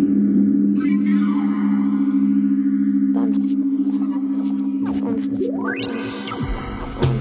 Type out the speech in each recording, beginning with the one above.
Um, um,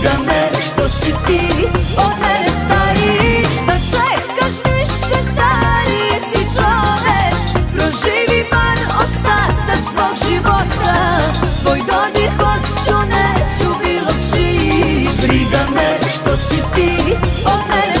Pita me što si ti od mene stariji Šta čekaš više stari. Si čovek Proživi bar ostatak svog života. Tvoj dodir hoću neću bilo čiji. Briga me što si ti od mene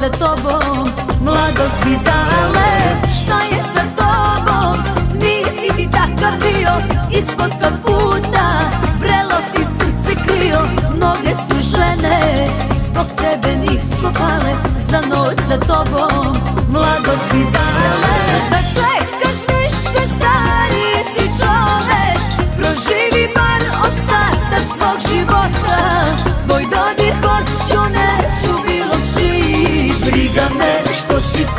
sa tobom, mladost bi dale. Šta je sa tobom, nisi ti takav bio Ispod kaputa, vrelo si srce krio Mnoge su žene, zbog tebe nisko pale Za noć sa tobom,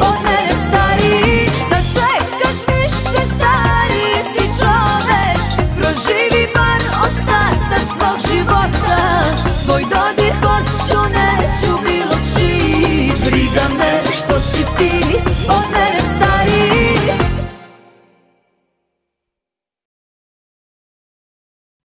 od mene stari Da čekaš više stari si čovek. Proživi bar ostatak svog života. Tvoj dodir hoću neću bilo Briga me što si ti od